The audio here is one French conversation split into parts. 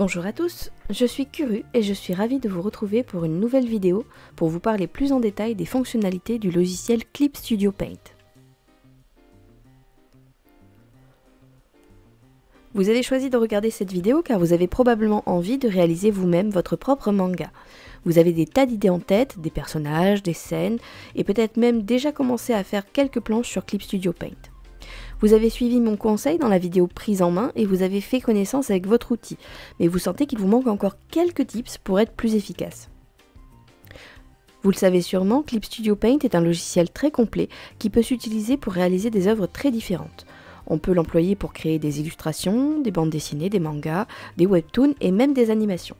Bonjour à tous, je suis Kuru et je suis ravie de vous retrouver pour une nouvelle vidéo pour vous parler plus en détail des fonctionnalités du logiciel Clip Studio Paint. Vous avez choisi de regarder cette vidéo car vous avez probablement envie de réaliser vous-même votre propre manga. Vous avez des tas d'idées en tête, des personnages, des scènes, et peut-être même déjà commencé à faire quelques planches sur Clip Studio Paint. Vous avez suivi mon conseil dans la vidéo prise en main et vous avez fait connaissance avec votre outil, mais vous sentez qu'il vous manque encore quelques tips pour être plus efficace. Vous le savez sûrement, Clip Studio Paint est un logiciel très complet qui peut s'utiliser pour réaliser des œuvres très différentes. On peut l'employer pour créer des illustrations, des bandes dessinées, des mangas, des webtoons et même des animations.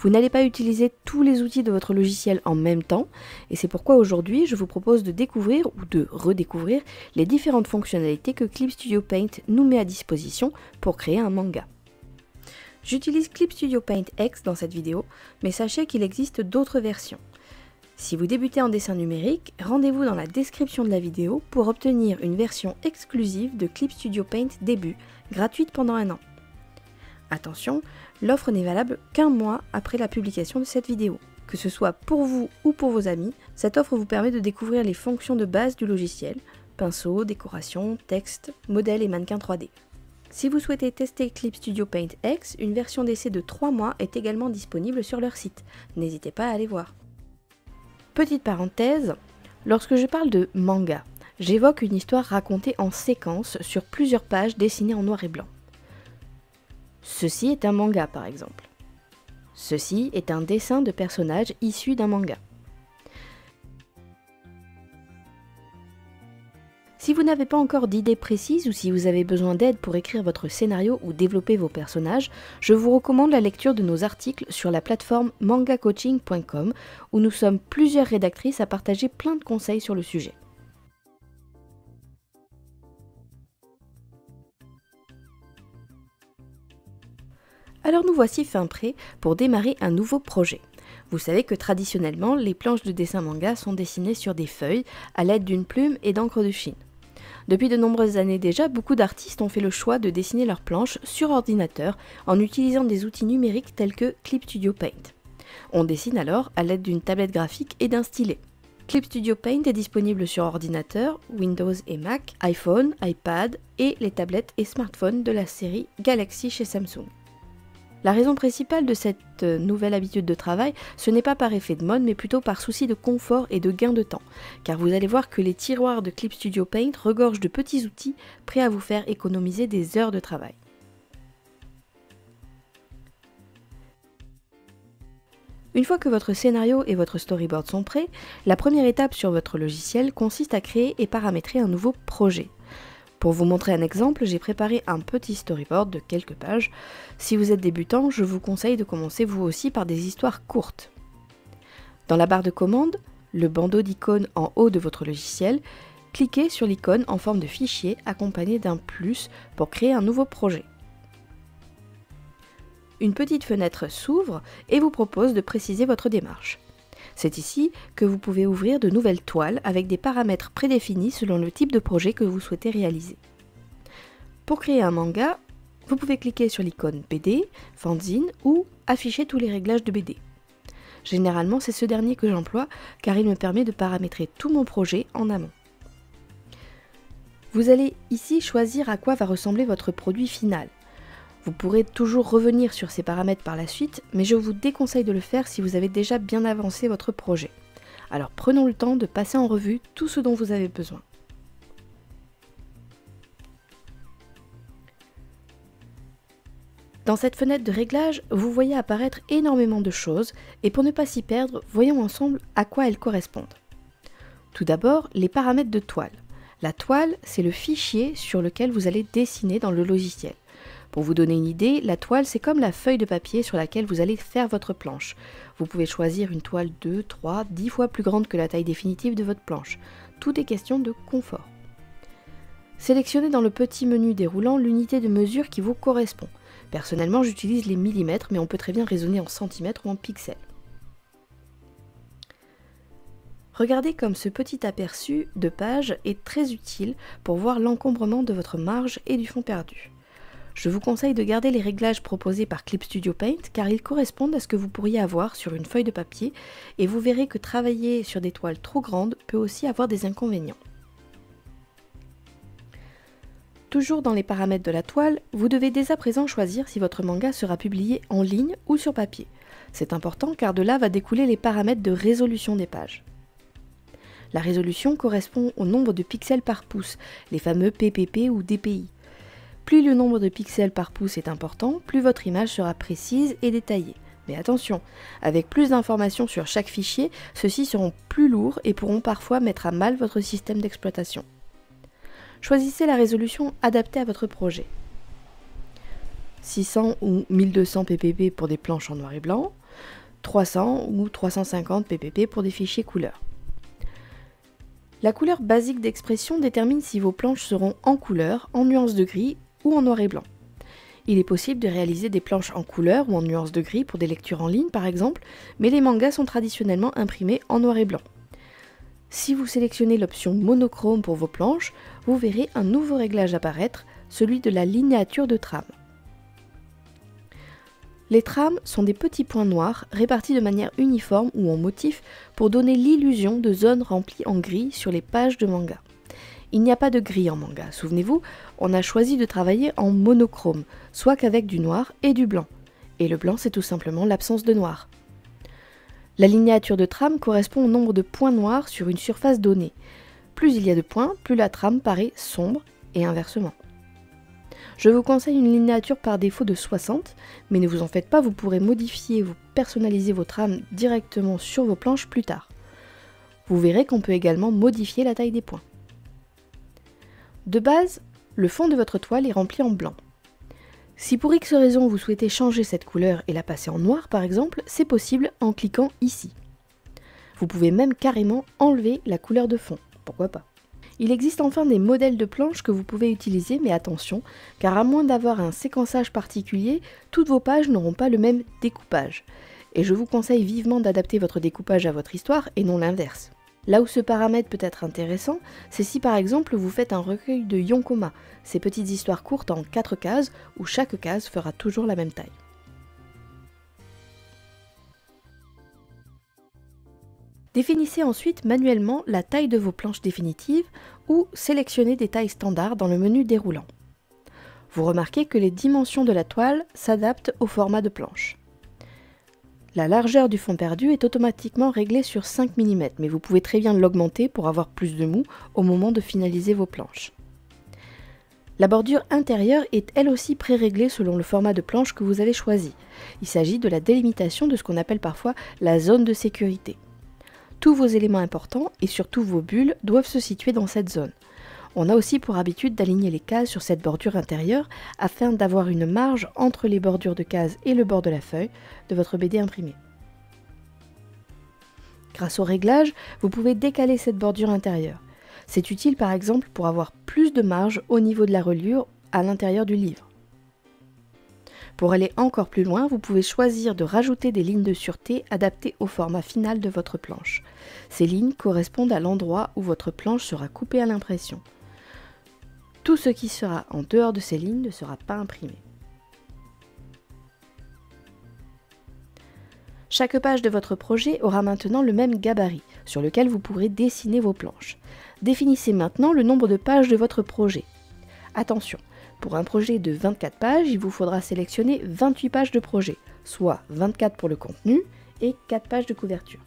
Vous n'allez pas utiliser tous les outils de votre logiciel en même temps, et c'est pourquoi aujourd'hui je vous propose de découvrir ou de redécouvrir les différentes fonctionnalités que Clip Studio Paint nous met à disposition pour créer un manga. J'utilise Clip Studio Paint X dans cette vidéo, mais sachez qu'il existe d'autres versions. Si vous débutez en dessin numérique, rendez-vous dans la description de la vidéo pour obtenir une version exclusive de Clip Studio Paint début, gratuite pendant un an. Attention, l'offre n'est valable qu'un mois après la publication de cette vidéo. Que ce soit pour vous ou pour vos amis, cette offre vous permet de découvrir les fonctions de base du logiciel, pinceau, décoration, texte, modèle et mannequin 3D. Si vous souhaitez tester Clip Studio Paint X, une version d'essai de 3 mois est également disponible sur leur site. N'hésitez pas à aller voir. Petite parenthèse, lorsque je parle de manga, j'évoque une histoire racontée en séquence sur plusieurs pages dessinées en noir et blanc. Ceci est un manga par exemple. Ceci est un dessin de personnage issu d'un manga. Si vous n'avez pas encore d'idées précises ou si vous avez besoin d'aide pour écrire votre scénario ou développer vos personnages, je vous recommande la lecture de nos articles sur la plateforme mangacoaching.com où nous sommes plusieurs rédactrices à partager plein de conseils sur le sujet. Alors nous voici fin prêts pour démarrer un nouveau projet. Vous savez que traditionnellement, les planches de dessin manga sont dessinées sur des feuilles à l'aide d'une plume et d'encre de Chine. Depuis de nombreuses années déjà, beaucoup d'artistes ont fait le choix de dessiner leurs planches sur ordinateur en utilisant des outils numériques tels que Clip Studio Paint. On dessine alors à l'aide d'une tablette graphique et d'un stylet. Clip Studio Paint est disponible sur ordinateur, Windows et Mac, iPhone, iPad et les tablettes et smartphones de la série Galaxy chez Samsung. La raison principale de cette euh, nouvelle habitude de travail, ce n'est pas par effet de mode, mais plutôt par souci de confort et de gain de temps, car vous allez voir que les tiroirs de Clip Studio Paint regorgent de petits outils prêts à vous faire économiser des heures de travail. Une fois que votre scénario et votre storyboard sont prêts, la première étape sur votre logiciel consiste à créer et paramétrer un nouveau projet. Pour vous montrer un exemple, j'ai préparé un petit storyboard de quelques pages. Si vous êtes débutant, je vous conseille de commencer vous aussi par des histoires courtes. Dans la barre de commande, le bandeau d'icônes en haut de votre logiciel, cliquez sur l'icône en forme de fichier accompagné d'un plus pour créer un nouveau projet. Une petite fenêtre s'ouvre et vous propose de préciser votre démarche. C'est ici que vous pouvez ouvrir de nouvelles toiles avec des paramètres prédéfinis selon le type de projet que vous souhaitez réaliser. Pour créer un manga, vous pouvez cliquer sur l'icône BD, fanzine ou afficher tous les réglages de BD. Généralement, c'est ce dernier que j'emploie car il me permet de paramétrer tout mon projet en amont. Vous allez ici choisir à quoi va ressembler votre produit final. Vous pourrez toujours revenir sur ces paramètres par la suite, mais je vous déconseille de le faire si vous avez déjà bien avancé votre projet. Alors prenons le temps de passer en revue tout ce dont vous avez besoin. Dans cette fenêtre de réglage, vous voyez apparaître énormément de choses et pour ne pas s'y perdre, voyons ensemble à quoi elles correspondent. Tout d'abord, les paramètres de toile. La toile, c'est le fichier sur lequel vous allez dessiner dans le logiciel. Pour vous donner une idée, la toile c'est comme la feuille de papier sur laquelle vous allez faire votre planche. Vous pouvez choisir une toile 2, 3, 10 fois plus grande que la taille définitive de votre planche. Tout est question de confort. Sélectionnez dans le petit menu déroulant l'unité de mesure qui vous correspond. Personnellement j'utilise les millimètres mais on peut très bien raisonner en centimètres ou en pixels. Regardez comme ce petit aperçu de page est très utile pour voir l'encombrement de votre marge et du fond perdu. Je vous conseille de garder les réglages proposés par Clip Studio Paint car ils correspondent à ce que vous pourriez avoir sur une feuille de papier et vous verrez que travailler sur des toiles trop grandes peut aussi avoir des inconvénients. Toujours dans les paramètres de la toile, vous devez dès à présent choisir si votre manga sera publié en ligne ou sur papier. C'est important car de là va découler les paramètres de résolution des pages. La résolution correspond au nombre de pixels par pouce, les fameux PPP ou DPI. Plus le nombre de pixels par pouce est important, plus votre image sera précise et détaillée. Mais attention, avec plus d'informations sur chaque fichier, ceux-ci seront plus lourds et pourront parfois mettre à mal votre système d'exploitation. Choisissez la résolution adaptée à votre projet. 600 ou 1200 ppp pour des planches en noir et blanc, 300 ou 350 ppp pour des fichiers couleurs. La couleur basique d'expression détermine si vos planches seront en couleur, en nuance de gris ou en noir et blanc. Il est possible de réaliser des planches en couleur ou en nuance de gris pour des lectures en ligne par exemple, mais les mangas sont traditionnellement imprimés en noir et blanc. Si vous sélectionnez l'option monochrome pour vos planches, vous verrez un nouveau réglage apparaître, celui de la linéature de trame. Les trames sont des petits points noirs répartis de manière uniforme ou en motif pour donner l'illusion de zones remplies en gris sur les pages de manga. Il n'y a pas de gris en manga, souvenez-vous, on a choisi de travailler en monochrome, soit qu'avec du noir et du blanc. Et le blanc c'est tout simplement l'absence de noir. La linéature de trame correspond au nombre de points noirs sur une surface donnée. Plus il y a de points, plus la trame paraît sombre et inversement. Je vous conseille une linéature par défaut de 60, mais ne vous en faites pas, vous pourrez modifier ou personnaliser vos trames directement sur vos planches plus tard. Vous verrez qu'on peut également modifier la taille des points. De base, le fond de votre toile est rempli en blanc. Si pour X raison vous souhaitez changer cette couleur et la passer en noir par exemple, c'est possible en cliquant ici. Vous pouvez même carrément enlever la couleur de fond, pourquoi pas? Il existe enfin des modèles de planches que vous pouvez utiliser, mais attention, car à moins d'avoir un séquençage particulier, toutes vos pages n'auront pas le même découpage. Et je vous conseille vivement d'adapter votre découpage à votre histoire et non l'inverse. Là où ce paramètre peut être intéressant, c'est si par exemple vous faites un recueil de yonkoma, ces petites histoires courtes en 4 cases où chaque case fera toujours la même taille. Définissez ensuite manuellement la taille de vos planches définitives ou sélectionnez des tailles standards dans le menu déroulant. Vous remarquez que les dimensions de la toile s'adaptent au format de planche. La largeur du fond perdu est automatiquement réglée sur 5 mm, mais vous pouvez très bien l'augmenter pour avoir plus de mou au moment de finaliser vos planches. La bordure intérieure est elle aussi pré-réglée selon le format de planche que vous avez choisi. Il s'agit de la délimitation de ce qu'on appelle parfois la zone de sécurité. Tous vos éléments importants et surtout vos bulles doivent se situer dans cette zone. On a aussi pour habitude d'aligner les cases sur cette bordure intérieure afin d'avoir une marge entre les bordures de cases et le bord de la feuille de votre BD imprimée. Grâce au réglage, vous pouvez décaler cette bordure intérieure. C'est utile par exemple pour avoir plus de marge au niveau de la reliure à l'intérieur du livre. Pour aller encore plus loin, vous pouvez choisir de rajouter des lignes de sûreté adaptées au format final de votre planche. Ces lignes correspondent à l'endroit où votre planche sera coupée à l'impression. Tout ce qui sera en dehors de ces lignes ne sera pas imprimé. Chaque page de votre projet aura maintenant le même gabarit sur lequel vous pourrez dessiner vos planches. Définissez maintenant le nombre de pages de votre projet. Attention, pour un projet de 24 pages, il vous faudra sélectionner 28 pages de projet, soit 24 pour le contenu et 4 pages de couverture.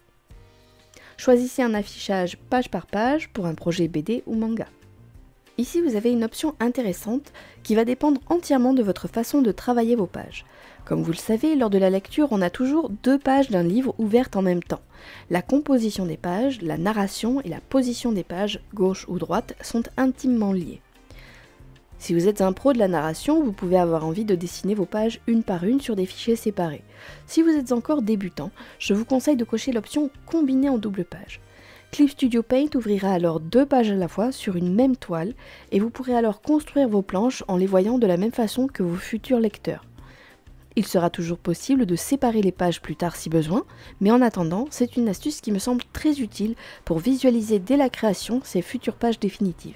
Choisissez un affichage page par page pour un projet BD ou manga. Ici, vous avez une option intéressante qui va dépendre entièrement de votre façon de travailler vos pages. Comme vous le savez, lors de la lecture, on a toujours deux pages d'un livre ouvertes en même temps. La composition des pages, la narration et la position des pages, gauche ou droite, sont intimement liées. Si vous êtes un pro de la narration, vous pouvez avoir envie de dessiner vos pages une par une sur des fichiers séparés. Si vous êtes encore débutant, je vous conseille de cocher l'option Combiner en double page. Clip Studio Paint ouvrira alors deux pages à la fois sur une même toile et vous pourrez alors construire vos planches en les voyant de la même façon que vos futurs lecteurs. Il sera toujours possible de séparer les pages plus tard si besoin, mais en attendant, c'est une astuce qui me semble très utile pour visualiser dès la création ces futures pages définitives.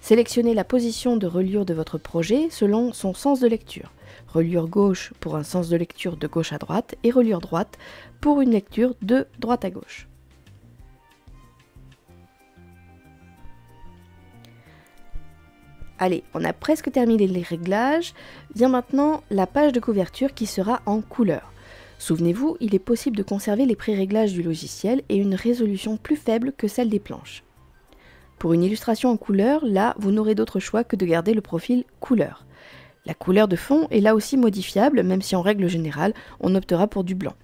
Sélectionnez la position de reliure de votre projet selon son sens de lecture. Reliure gauche pour un sens de lecture de gauche à droite et reliure droite pour une lecture de droite à gauche. Allez, on a presque terminé les réglages. Vient maintenant la page de couverture qui sera en couleur. Souvenez-vous, il est possible de conserver les pré-réglages du logiciel et une résolution plus faible que celle des planches. Pour une illustration en couleur, là, vous n'aurez d'autre choix que de garder le profil couleur. La couleur de fond est là aussi modifiable, même si en règle générale, on optera pour du blanc.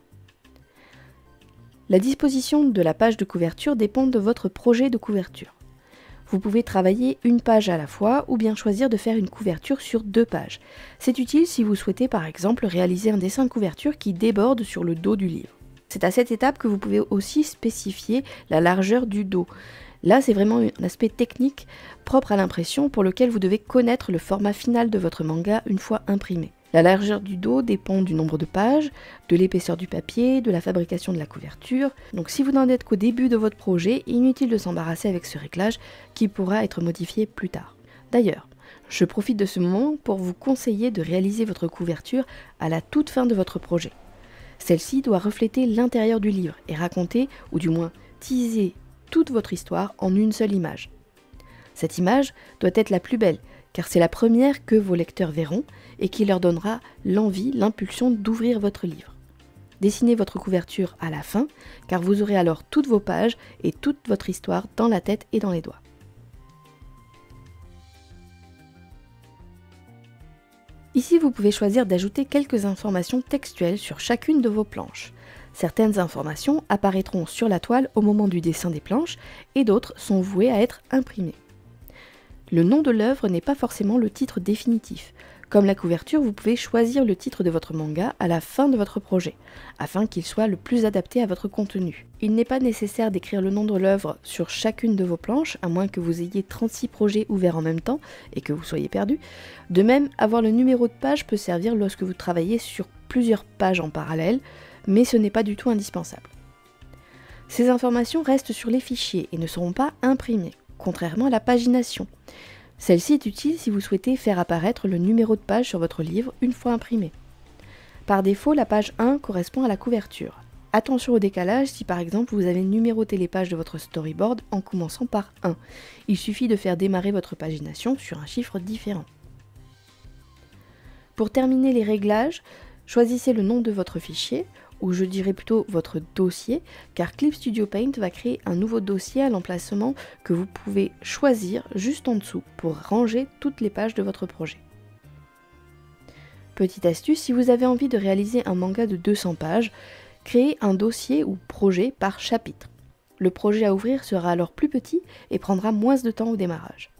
La disposition de la page de couverture dépend de votre projet de couverture. Vous pouvez travailler une page à la fois ou bien choisir de faire une couverture sur deux pages. C'est utile si vous souhaitez par exemple réaliser un dessin de couverture qui déborde sur le dos du livre. C'est à cette étape que vous pouvez aussi spécifier la largeur du dos. Là, c'est vraiment un aspect technique propre à l'impression pour lequel vous devez connaître le format final de votre manga une fois imprimé. La largeur du dos dépend du nombre de pages, de l'épaisseur du papier, de la fabrication de la couverture. Donc si vous n'en êtes qu'au début de votre projet, inutile de s'embarrasser avec ce réglage qui pourra être modifié plus tard. D'ailleurs, je profite de ce moment pour vous conseiller de réaliser votre couverture à la toute fin de votre projet. Celle-ci doit refléter l'intérieur du livre et raconter, ou du moins teaser, toute votre histoire en une seule image. Cette image doit être la plus belle, car c'est la première que vos lecteurs verront et qui leur donnera l'envie, l'impulsion d'ouvrir votre livre. Dessinez votre couverture à la fin, car vous aurez alors toutes vos pages et toute votre histoire dans la tête et dans les doigts. Ici, vous pouvez choisir d'ajouter quelques informations textuelles sur chacune de vos planches. Certaines informations apparaîtront sur la toile au moment du dessin des planches et d'autres sont vouées à être imprimées. Le nom de l'œuvre n'est pas forcément le titre définitif. Comme la couverture, vous pouvez choisir le titre de votre manga à la fin de votre projet, afin qu'il soit le plus adapté à votre contenu. Il n'est pas nécessaire d'écrire le nom de l'œuvre sur chacune de vos planches, à moins que vous ayez 36 projets ouverts en même temps et que vous soyez perdu. De même, avoir le numéro de page peut servir lorsque vous travaillez sur plusieurs pages en parallèle, mais ce n'est pas du tout indispensable. Ces informations restent sur les fichiers et ne seront pas imprimées contrairement à la pagination. Celle-ci est utile si vous souhaitez faire apparaître le numéro de page sur votre livre une fois imprimé. Par défaut, la page 1 correspond à la couverture. Attention au décalage si par exemple vous avez numéroté les pages de votre storyboard en commençant par 1. Il suffit de faire démarrer votre pagination sur un chiffre différent. Pour terminer les réglages, choisissez le nom de votre fichier, ou je dirais plutôt votre dossier, car Clip Studio Paint va créer un nouveau dossier à l'emplacement que vous pouvez choisir juste en dessous pour ranger toutes les pages de votre projet. Petite astuce, si vous avez envie de réaliser un manga de 200 pages, créez un dossier ou projet par chapitre. Le projet à ouvrir sera alors plus petit et prendra moins de temps au démarrage.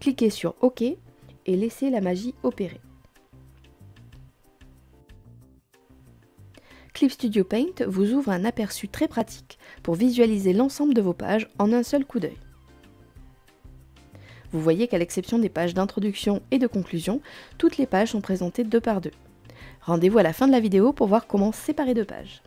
Cliquez sur OK et laissez la magie opérer. Clip Studio Paint vous ouvre un aperçu très pratique pour visualiser l'ensemble de vos pages en un seul coup d'œil. Vous voyez qu'à l'exception des pages d'introduction et de conclusion, toutes les pages sont présentées deux par deux. Rendez-vous à la fin de la vidéo pour voir comment séparer deux pages.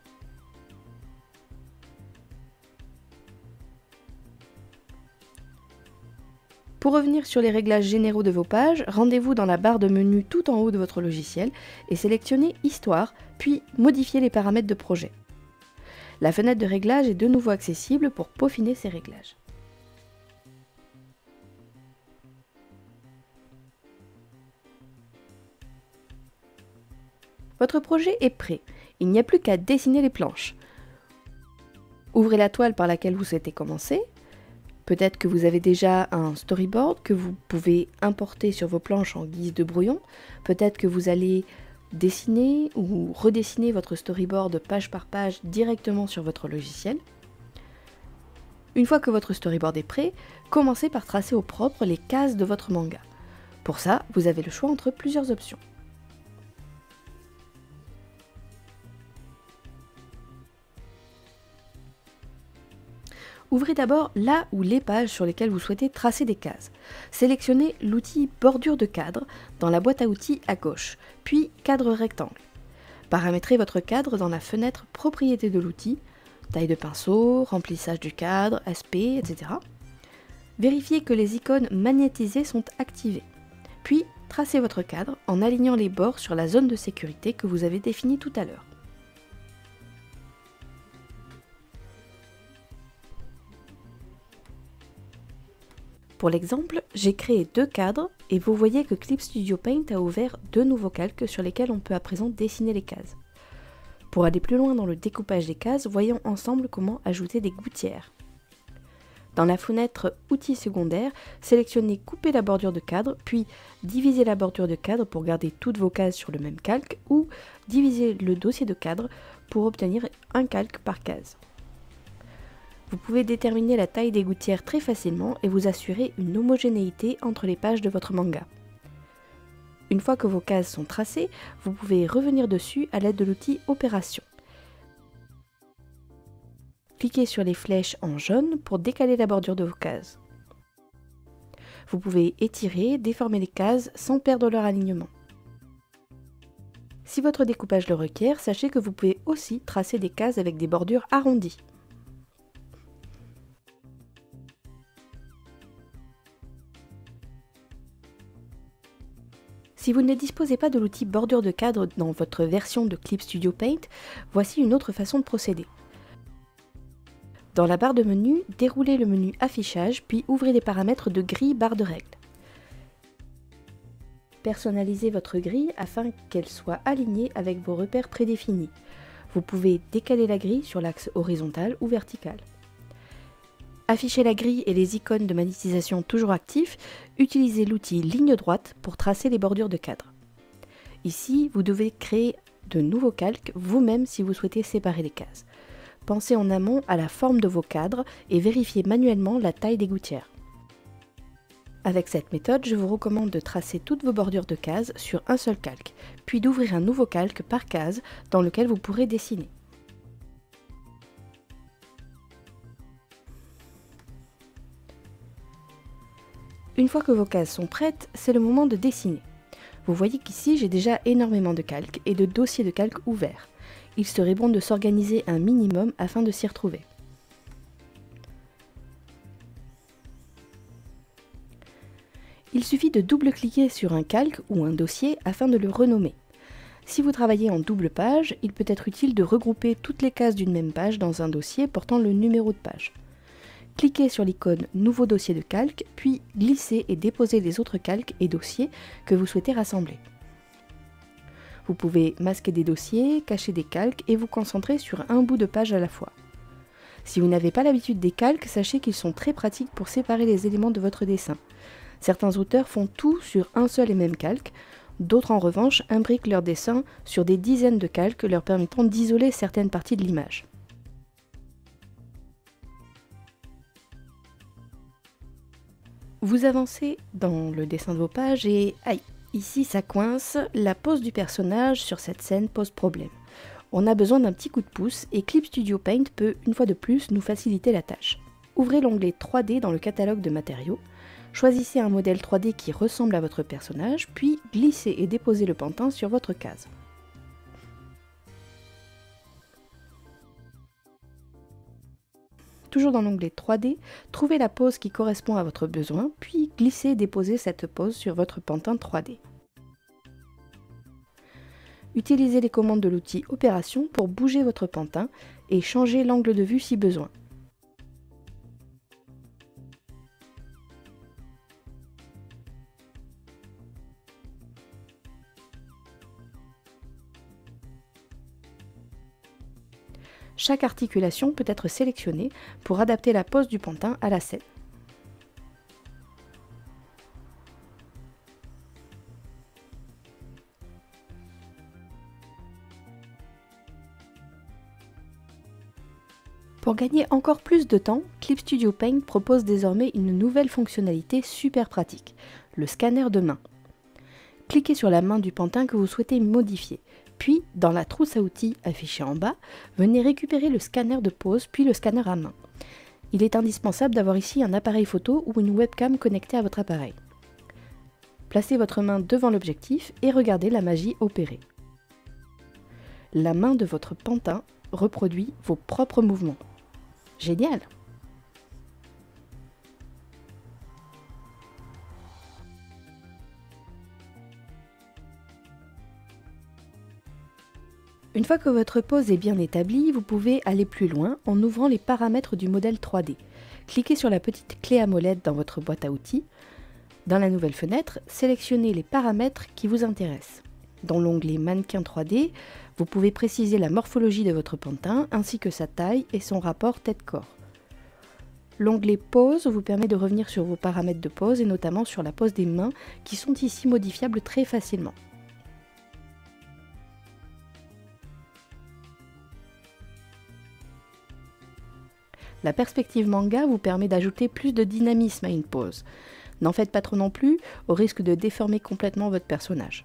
Pour revenir sur les réglages généraux de vos pages, rendez-vous dans la barre de menu tout en haut de votre logiciel et sélectionnez Histoire, puis modifiez les paramètres de projet. La fenêtre de réglage est de nouveau accessible pour peaufiner ces réglages. Votre projet est prêt, il n'y a plus qu'à dessiner les planches. Ouvrez la toile par laquelle vous souhaitez commencer, Peut-être que vous avez déjà un storyboard que vous pouvez importer sur vos planches en guise de brouillon. Peut-être que vous allez dessiner ou redessiner votre storyboard page par page directement sur votre logiciel. Une fois que votre storyboard est prêt, commencez par tracer au propre les cases de votre manga. Pour ça, vous avez le choix entre plusieurs options. Ouvrez d'abord là ou les pages sur lesquelles vous souhaitez tracer des cases. Sélectionnez l'outil bordure de cadre dans la boîte à outils à gauche, puis cadre rectangle. Paramétrez votre cadre dans la fenêtre propriété de l'outil, taille de pinceau, remplissage du cadre, aspect, etc. Vérifiez que les icônes magnétisées sont activées. Puis, tracez votre cadre en alignant les bords sur la zone de sécurité que vous avez définie tout à l'heure. Pour l'exemple, j'ai créé deux cadres et vous voyez que Clip Studio Paint a ouvert deux nouveaux calques sur lesquels on peut à présent dessiner les cases. Pour aller plus loin dans le découpage des cases, voyons ensemble comment ajouter des gouttières. Dans la fenêtre Outils secondaires, sélectionnez Couper la bordure de cadre, puis divisez la bordure de cadre pour garder toutes vos cases sur le même calque, ou divisez le dossier de cadre pour obtenir un calque par case. Vous pouvez déterminer la taille des gouttières très facilement et vous assurer une homogénéité entre les pages de votre manga. Une fois que vos cases sont tracées, vous pouvez revenir dessus à l'aide de l'outil Opération. Cliquez sur les flèches en jaune pour décaler la bordure de vos cases. Vous pouvez étirer, déformer les cases sans perdre leur alignement. Si votre découpage le requiert, sachez que vous pouvez aussi tracer des cases avec des bordures arrondies. Si vous ne disposez pas de l'outil bordure de cadre dans votre version de Clip Studio Paint, voici une autre façon de procéder. Dans la barre de menu, déroulez le menu Affichage, puis ouvrez les paramètres de grille barre de règles. Personnalisez votre grille afin qu'elle soit alignée avec vos repères prédéfinis. Vous pouvez décaler la grille sur l'axe horizontal ou vertical. Affichez la grille et les icônes de magnétisation toujours actifs, utilisez l'outil ligne droite pour tracer les bordures de cadre. Ici, vous devez créer de nouveaux calques vous-même si vous souhaitez séparer les cases. Pensez en amont à la forme de vos cadres et vérifiez manuellement la taille des gouttières. Avec cette méthode, je vous recommande de tracer toutes vos bordures de cases sur un seul calque, puis d'ouvrir un nouveau calque par case dans lequel vous pourrez dessiner. Une fois que vos cases sont prêtes, c'est le moment de dessiner. Vous voyez qu'ici j'ai déjà énormément de calques et de dossiers de calques ouverts. Il serait bon de s'organiser un minimum afin de s'y retrouver. Il suffit de double-cliquer sur un calque ou un dossier afin de le renommer. Si vous travaillez en double page, il peut être utile de regrouper toutes les cases d'une même page dans un dossier portant le numéro de page cliquez sur l'icône Nouveau dossier de calque, puis glissez et déposez les autres calques et dossiers que vous souhaitez rassembler. Vous pouvez masquer des dossiers, cacher des calques et vous concentrer sur un bout de page à la fois. Si vous n'avez pas l'habitude des calques, sachez qu'ils sont très pratiques pour séparer les éléments de votre dessin. Certains auteurs font tout sur un seul et même calque, d'autres en revanche imbriquent leur dessin sur des dizaines de calques leur permettant d'isoler certaines parties de l'image. Vous avancez dans le dessin de vos pages et aïe, ici ça coince, la pose du personnage sur cette scène pose problème. On a besoin d'un petit coup de pouce et Clip Studio Paint peut une fois de plus nous faciliter la tâche. Ouvrez l'onglet 3D dans le catalogue de matériaux, choisissez un modèle 3D qui ressemble à votre personnage, puis glissez et déposez le pantin sur votre case. Toujours dans l'onglet 3D, trouvez la pose qui correspond à votre besoin, puis glissez et déposez cette pose sur votre pantin 3D. Utilisez les commandes de l'outil Opération pour bouger votre pantin et changer l'angle de vue si besoin. Chaque articulation peut être sélectionnée pour adapter la pose du pantin à la scène. Pour gagner encore plus de temps, Clip Studio Paint propose désormais une nouvelle fonctionnalité super pratique, le scanner de main. Cliquez sur la main du pantin que vous souhaitez modifier, puis, dans la trousse à outils affichée en bas, venez récupérer le scanner de pose puis le scanner à main. Il est indispensable d'avoir ici un appareil photo ou une webcam connectée à votre appareil. Placez votre main devant l'objectif et regardez la magie opérer. La main de votre pantin reproduit vos propres mouvements. Génial Une fois que votre pose est bien établie, vous pouvez aller plus loin en ouvrant les paramètres du modèle 3D. Cliquez sur la petite clé à molette dans votre boîte à outils. Dans la nouvelle fenêtre, sélectionnez les paramètres qui vous intéressent. Dans l'onglet Mannequin 3D, vous pouvez préciser la morphologie de votre pantin ainsi que sa taille et son rapport tête-corps. L'onglet Pose vous permet de revenir sur vos paramètres de pose et notamment sur la pose des mains qui sont ici modifiables très facilement. La perspective manga vous permet d'ajouter plus de dynamisme à une pose. N'en faites pas trop non plus, au risque de déformer complètement votre personnage.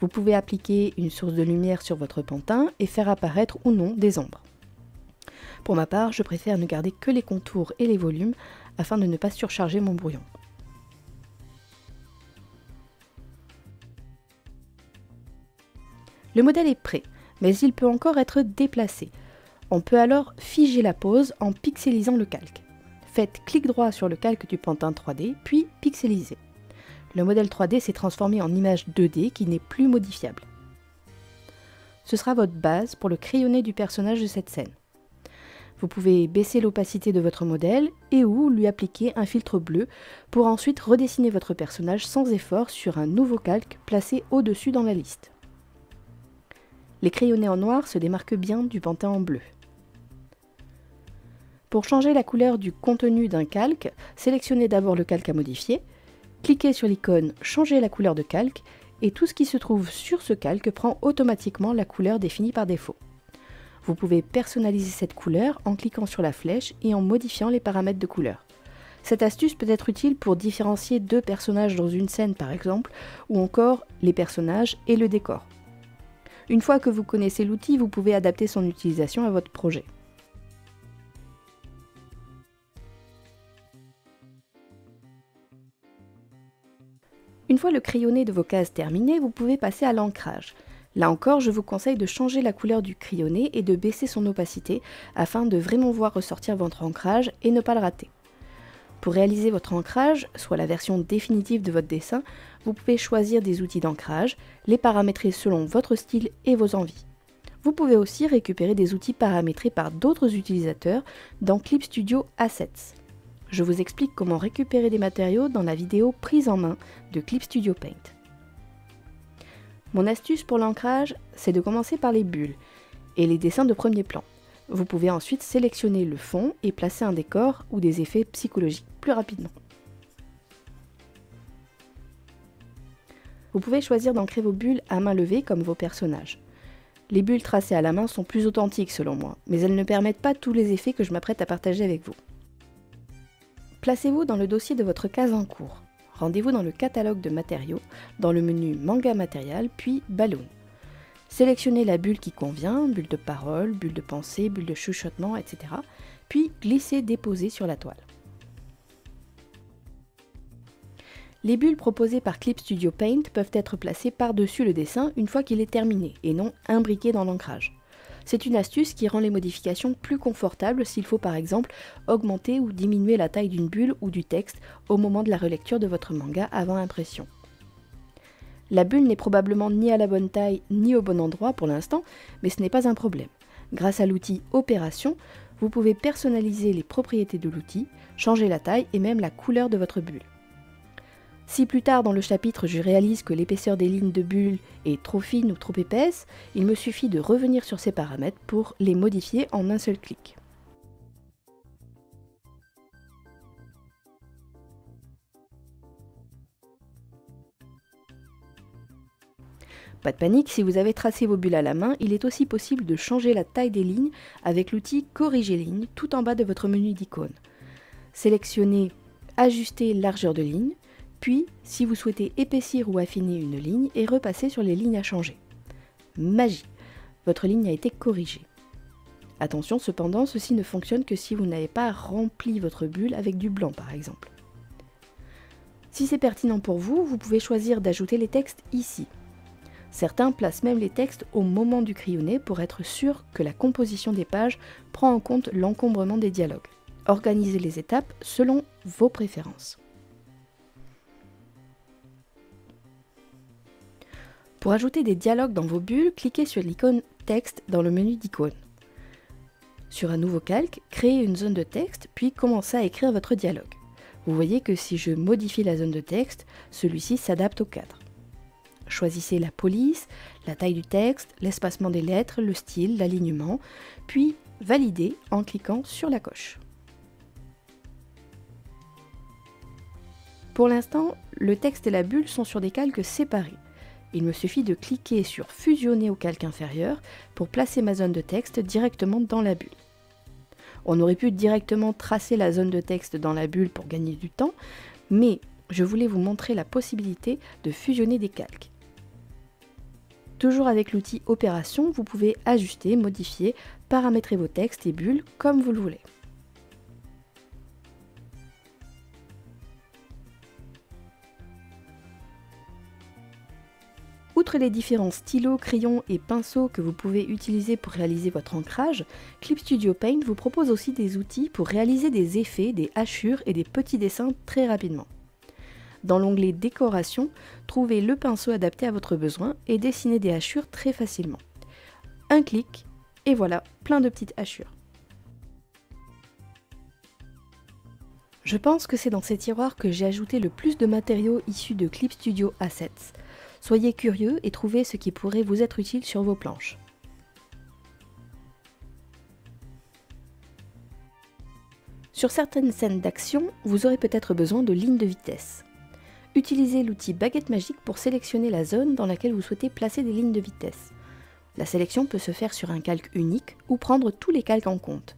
Vous pouvez appliquer une source de lumière sur votre pantin et faire apparaître ou non des ombres. Pour ma part, je préfère ne garder que les contours et les volumes afin de ne pas surcharger mon brouillon. Le modèle est prêt, mais il peut encore être déplacé. On peut alors figer la pose en pixelisant le calque. Faites clic droit sur le calque du pantin 3D, puis pixelisez. Le modèle 3D s'est transformé en image 2D qui n'est plus modifiable. Ce sera votre base pour le crayonner du personnage de cette scène. Vous pouvez baisser l'opacité de votre modèle et ou lui appliquer un filtre bleu pour ensuite redessiner votre personnage sans effort sur un nouveau calque placé au-dessus dans la liste. Les crayonnés en noir se démarquent bien du pantin en bleu. Pour changer la couleur du contenu d'un calque, sélectionnez d'abord le calque à modifier, cliquez sur l'icône Changer la couleur de calque et tout ce qui se trouve sur ce calque prend automatiquement la couleur définie par défaut. Vous pouvez personnaliser cette couleur en cliquant sur la flèche et en modifiant les paramètres de couleur. Cette astuce peut être utile pour différencier deux personnages dans une scène par exemple, ou encore les personnages et le décor. Une fois que vous connaissez l'outil, vous pouvez adapter son utilisation à votre projet. Une fois le crayonné de vos cases terminé, vous pouvez passer à l'ancrage. Là encore, je vous conseille de changer la couleur du crayonné et de baisser son opacité afin de vraiment voir ressortir votre ancrage et ne pas le rater. Pour réaliser votre ancrage, soit la version définitive de votre dessin, vous pouvez choisir des outils d'ancrage, les paramétrer selon votre style et vos envies. Vous pouvez aussi récupérer des outils paramétrés par d'autres utilisateurs dans Clip Studio Assets. Je vous explique comment récupérer des matériaux dans la vidéo prise en main de Clip Studio Paint. Mon astuce pour l'ancrage, c'est de commencer par les bulles et les dessins de premier plan. Vous pouvez ensuite sélectionner le fond et placer un décor ou des effets psychologiques plus rapidement. Vous pouvez choisir d'ancrer vos bulles à main levée comme vos personnages. Les bulles tracées à la main sont plus authentiques selon moi, mais elles ne permettent pas tous les effets que je m'apprête à partager avec vous. Placez-vous dans le dossier de votre case en cours. Rendez-vous dans le catalogue de matériaux, dans le menu Manga matériel, puis Balloon. Sélectionnez la bulle qui convient, bulle de parole, bulle de pensée, bulle de chuchotement, etc. Puis glissez-déposez sur la toile. Les bulles proposées par Clip Studio Paint peuvent être placées par-dessus le dessin une fois qu'il est terminé, et non imbriquées dans l'ancrage. C'est une astuce qui rend les modifications plus confortables s'il faut par exemple augmenter ou diminuer la taille d'une bulle ou du texte au moment de la relecture de votre manga avant impression. La bulle n'est probablement ni à la bonne taille ni au bon endroit pour l'instant, mais ce n'est pas un problème. Grâce à l'outil Opération, vous pouvez personnaliser les propriétés de l'outil, changer la taille et même la couleur de votre bulle. Si plus tard dans le chapitre je réalise que l'épaisseur des lignes de bulles est trop fine ou trop épaisse, il me suffit de revenir sur ces paramètres pour les modifier en un seul clic. Pas de panique, si vous avez tracé vos bulles à la main, il est aussi possible de changer la taille des lignes avec l'outil Corriger ligne tout en bas de votre menu d'icônes. Sélectionnez Ajuster largeur de ligne, puis, si vous souhaitez épaissir ou affiner une ligne, et repasser sur les lignes à changer. Magie Votre ligne a été corrigée. Attention cependant, ceci ne fonctionne que si vous n'avez pas rempli votre bulle avec du blanc par exemple. Si c'est pertinent pour vous, vous pouvez choisir d'ajouter les textes ici. Certains placent même les textes au moment du crayonné pour être sûr que la composition des pages prend en compte l'encombrement des dialogues. Organisez les étapes selon vos préférences. Pour ajouter des dialogues dans vos bulles, cliquez sur l'icône texte dans le menu d'icônes. Sur un nouveau calque, créez une zone de texte, puis commencez à écrire votre dialogue. Vous voyez que si je modifie la zone de texte, celui-ci s'adapte au cadre. Choisissez la police, la taille du texte, l'espacement des lettres, le style, l'alignement, puis validez en cliquant sur la coche. Pour l'instant, le texte et la bulle sont sur des calques séparés. Il me suffit de cliquer sur Fusionner au calque inférieur pour placer ma zone de texte directement dans la bulle. On aurait pu directement tracer la zone de texte dans la bulle pour gagner du temps, mais je voulais vous montrer la possibilité de fusionner des calques. Toujours avec l'outil Opération, vous pouvez ajuster, modifier, paramétrer vos textes et bulles comme vous le voulez. Outre les différents stylos, crayons et pinceaux que vous pouvez utiliser pour réaliser votre ancrage, Clip Studio Paint vous propose aussi des outils pour réaliser des effets, des hachures et des petits dessins très rapidement. Dans l'onglet Décoration, trouvez le pinceau adapté à votre besoin et dessinez des hachures très facilement. Un clic et voilà, plein de petites hachures. Je pense que c'est dans ces tiroirs que j'ai ajouté le plus de matériaux issus de Clip Studio Assets. Soyez curieux et trouvez ce qui pourrait vous être utile sur vos planches. Sur certaines scènes d'action, vous aurez peut-être besoin de lignes de vitesse. Utilisez l'outil baguette magique pour sélectionner la zone dans laquelle vous souhaitez placer des lignes de vitesse. La sélection peut se faire sur un calque unique ou prendre tous les calques en compte.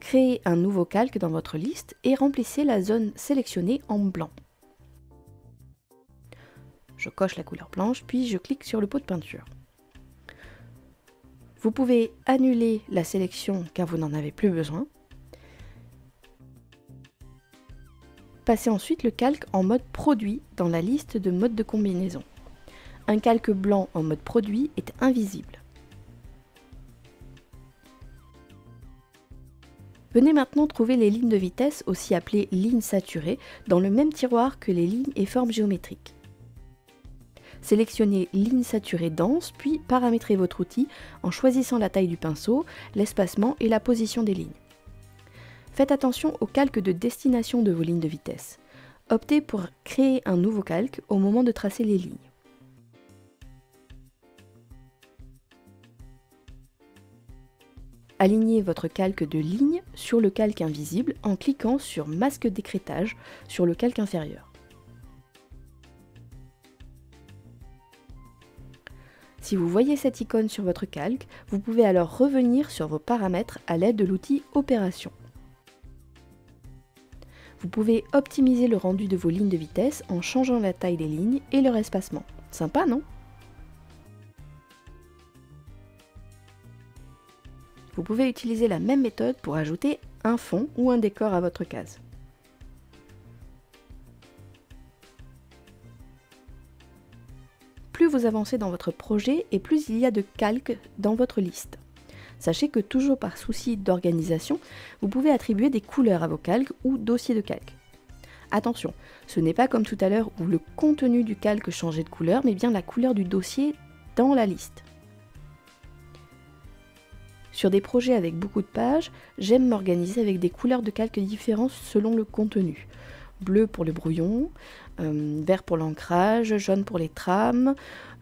Créez un nouveau calque dans votre liste et remplissez la zone sélectionnée en blanc. Je coche la couleur blanche, puis je clique sur le pot de peinture. Vous pouvez annuler la sélection car vous n'en avez plus besoin. Passez ensuite le calque en mode produit dans la liste de modes de combinaison. Un calque blanc en mode produit est invisible. Venez maintenant trouver les lignes de vitesse, aussi appelées lignes saturées, dans le même tiroir que les lignes et formes géométriques. Sélectionnez ligne saturée dense, puis paramétrez votre outil en choisissant la taille du pinceau, l'espacement et la position des lignes. Faites attention au calque de destination de vos lignes de vitesse. Optez pour créer un nouveau calque au moment de tracer les lignes. Alignez votre calque de ligne sur le calque invisible en cliquant sur Masque d'écrétage sur le calque inférieur. Si vous voyez cette icône sur votre calque, vous pouvez alors revenir sur vos paramètres à l'aide de l'outil Opération. Vous pouvez optimiser le rendu de vos lignes de vitesse en changeant la taille des lignes et leur espacement. Sympa, non? Vous pouvez utiliser la même méthode pour ajouter un fond ou un décor à votre case. Plus vous avancez dans votre projet et plus il y a de calques dans votre liste. Sachez que toujours par souci d'organisation, vous pouvez attribuer des couleurs à vos calques ou dossiers de calque. Attention, ce n'est pas comme tout à l'heure où le contenu du calque changeait de couleur, mais bien la couleur du dossier dans la liste. Sur des projets avec beaucoup de pages, j'aime m'organiser avec des couleurs de calque différentes selon le contenu bleu pour le brouillon, vert pour l'ancrage, jaune pour les trames,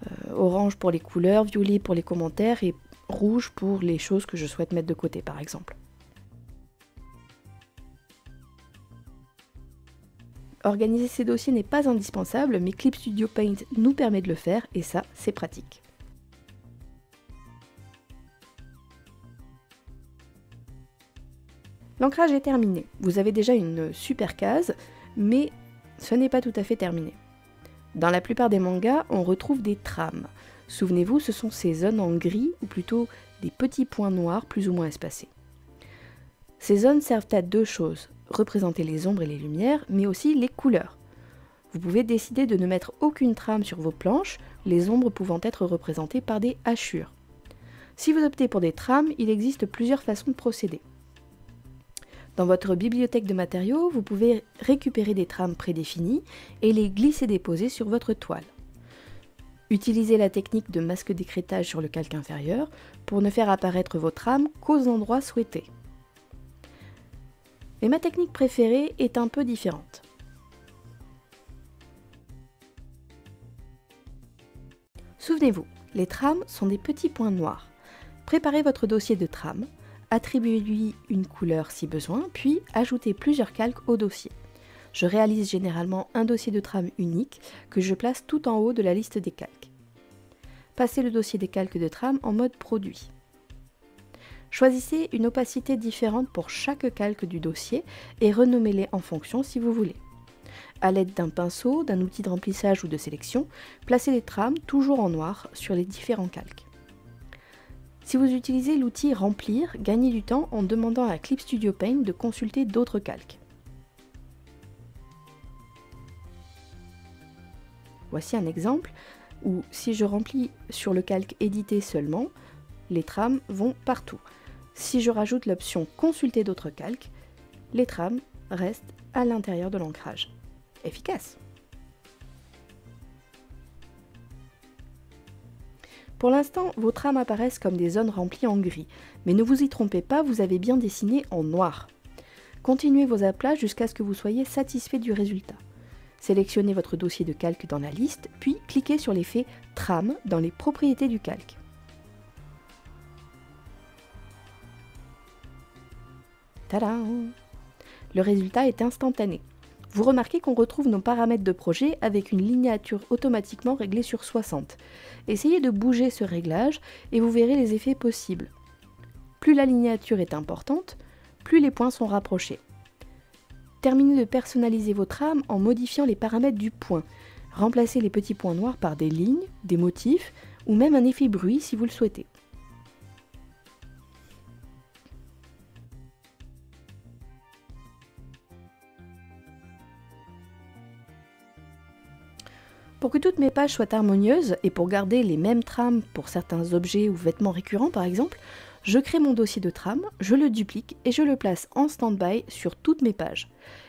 euh, orange pour les couleurs, violet pour les commentaires et rouge pour les choses que je souhaite mettre de côté par exemple. Organiser ces dossiers n'est pas indispensable, mais Clip Studio Paint nous permet de le faire et ça, c'est pratique. L'ancrage est terminé. Vous avez déjà une super case mais ce n'est pas tout à fait terminé. Dans la plupart des mangas, on retrouve des trames. Souvenez-vous, ce sont ces zones en gris, ou plutôt des petits points noirs plus ou moins espacés. Ces zones servent à deux choses, représenter les ombres et les lumières, mais aussi les couleurs. Vous pouvez décider de ne mettre aucune trame sur vos planches, les ombres pouvant être représentées par des hachures. Si vous optez pour des trames, il existe plusieurs façons de procéder. Dans votre bibliothèque de matériaux, vous pouvez récupérer des trames prédéfinies et les glisser-déposer sur votre toile. Utilisez la technique de masque d'écrétage sur le calque inférieur pour ne faire apparaître votre trame qu'aux endroits souhaités. Mais ma technique préférée est un peu différente. Souvenez-vous, les trames sont des petits points noirs. Préparez votre dossier de trame, attribuez-lui une couleur si besoin, puis ajoutez plusieurs calques au dossier. Je réalise généralement un dossier de trame unique que je place tout en haut de la liste des calques. Passez le dossier des calques de trame en mode produit. Choisissez une opacité différente pour chaque calque du dossier et renommez-les en fonction si vous voulez. A l'aide d'un pinceau, d'un outil de remplissage ou de sélection, placez les trames toujours en noir sur les différents calques. Si vous utilisez l'outil Remplir, gagnez du temps en demandant à Clip Studio Paint de consulter d'autres calques. Voici un exemple où si je remplis sur le calque édité seulement, les trames vont partout. Si je rajoute l'option Consulter d'autres calques, les trames restent à l'intérieur de l'ancrage. Efficace Pour l'instant, vos trames apparaissent comme des zones remplies en gris, mais ne vous y trompez pas, vous avez bien dessiné en noir. Continuez vos aplats jusqu'à ce que vous soyez satisfait du résultat. Sélectionnez votre dossier de calque dans la liste, puis cliquez sur l'effet Trame dans les propriétés du calque. Tadam Le résultat est instantané. Vous remarquez qu'on retrouve nos paramètres de projet avec une linéature automatiquement réglée sur 60. Essayez de bouger ce réglage et vous verrez les effets possibles. Plus la linéature est importante, plus les points sont rapprochés. Terminez de personnaliser votre âme en modifiant les paramètres du point. Remplacez les petits points noirs par des lignes, des motifs ou même un effet bruit si vous le souhaitez. Pour que toutes mes pages soient harmonieuses et pour garder les mêmes trames pour certains objets ou vêtements récurrents par exemple, je crée mon dossier de trame, je le duplique et je le place en stand-by sur toutes mes pages.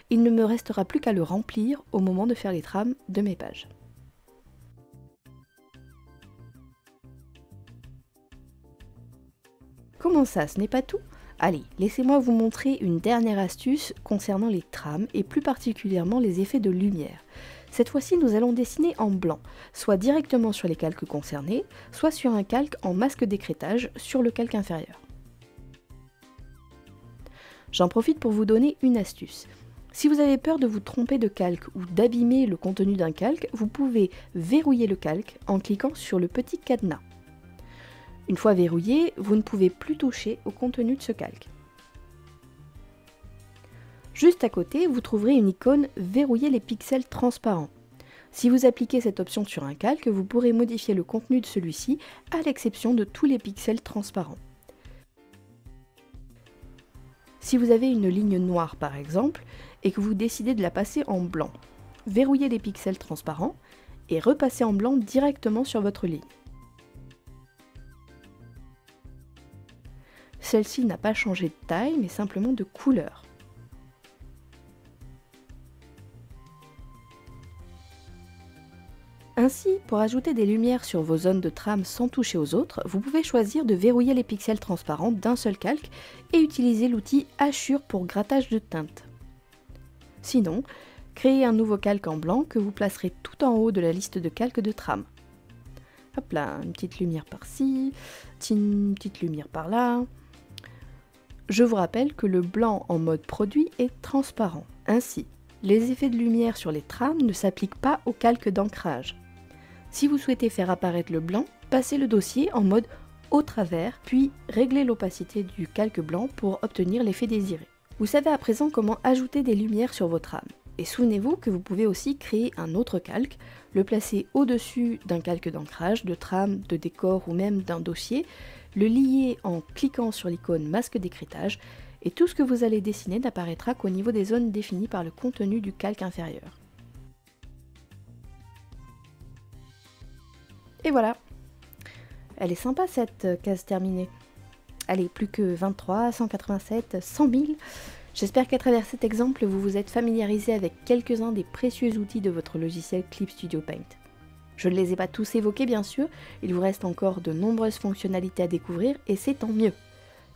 Il ne me restera plus qu'à le remplir au moment de faire les trames de mes pages. Comment ça, ce n'est pas tout? Allez, laissez-moi vous montrer une dernière astuce concernant les trames et plus particulièrement les effets de lumière. Cette fois-ci, nous allons dessiner en blanc, soit directement sur les calques concernés, soit sur un calque en masque d'écrétage sur le calque inférieur. J'en profite pour vous donner une astuce. Si vous avez peur de vous tromper de calque ou d'abîmer le contenu d'un calque, vous pouvez verrouiller le calque en cliquant sur le petit cadenas. Une fois verrouillé, vous ne pouvez plus toucher au contenu de ce calque. Juste à côté, vous trouverez une icône Verrouiller les pixels transparents. Si vous appliquez cette option sur un calque, vous pourrez modifier le contenu de celui-ci, à l'exception de tous les pixels transparents. Si vous avez une ligne noire par exemple, et que vous décidez de la passer en blanc, verrouillez les pixels transparents et repassez en blanc directement sur votre ligne. Celle-ci n'a pas changé de taille, mais simplement de couleur. Ainsi, pour ajouter des lumières sur vos zones de trame sans toucher aux autres, vous pouvez choisir de verrouiller les pixels transparents d'un seul calque et utiliser l'outil Hachure pour grattage de teinte. Sinon, créez un nouveau calque en blanc que vous placerez tout en haut de la liste de calques de trame. Hop là, une petite lumière par-ci, une petite lumière par-là. Je vous rappelle que le blanc en mode produit est transparent. Ainsi, les effets de lumière sur les trames ne s'appliquent pas au calque d'ancrage. Si vous souhaitez faire apparaître le blanc, passez le dossier en mode au travers, puis réglez l'opacité du calque blanc pour obtenir l'effet désiré. Vous savez à présent comment ajouter des lumières sur votre âme. Et souvenez-vous que vous pouvez aussi créer un autre calque, le placer au-dessus d'un calque d'ancrage, de trame, de décor ou même d'un dossier, le lier en cliquant sur l'icône masque d'écritage, et tout ce que vous allez dessiner n'apparaîtra qu'au niveau des zones définies par le contenu du calque inférieur. Et voilà. Elle est sympa cette case terminée. Allez, plus que 23, 187, 100 000. J'espère qu'à travers cet exemple, vous vous êtes familiarisé avec quelques-uns des précieux outils de votre logiciel Clip Studio Paint. Je ne les ai pas tous évoqués bien sûr, il vous reste encore de nombreuses fonctionnalités à découvrir et c'est tant mieux.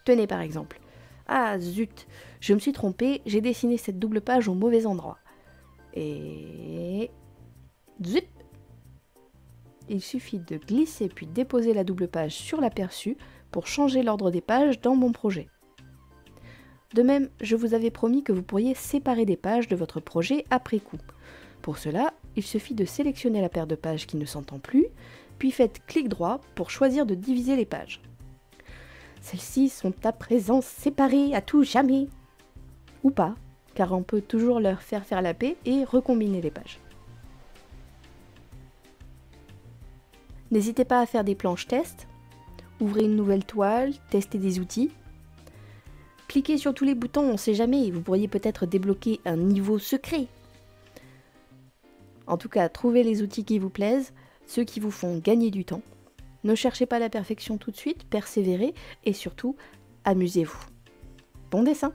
Tenez par exemple. Ah zut, je me suis trompé, j'ai dessiné cette double page au mauvais endroit. Et... Zut Il suffit de glisser puis déposer la double page sur l'aperçu pour changer l'ordre des pages dans mon projet. De même, je vous avais promis que vous pourriez séparer des pages de votre projet après coup. Pour cela, il suffit de sélectionner la paire de pages qui ne s'entend plus, puis faites clic droit pour choisir de diviser les pages. Celles-ci sont à présent séparées à tout jamais. Ou pas, car on peut toujours leur faire faire la paix et recombiner les pages. N'hésitez pas à faire des planches test, ouvrez une nouvelle toile, testez des outils. Cliquez sur tous les boutons, on ne sait jamais, vous pourriez peut-être débloquer un niveau secret. En tout cas, trouvez les outils qui vous plaisent, ceux qui vous font gagner du temps. Ne cherchez pas la perfection tout de suite, persévérez et surtout, amusez-vous. Bon dessin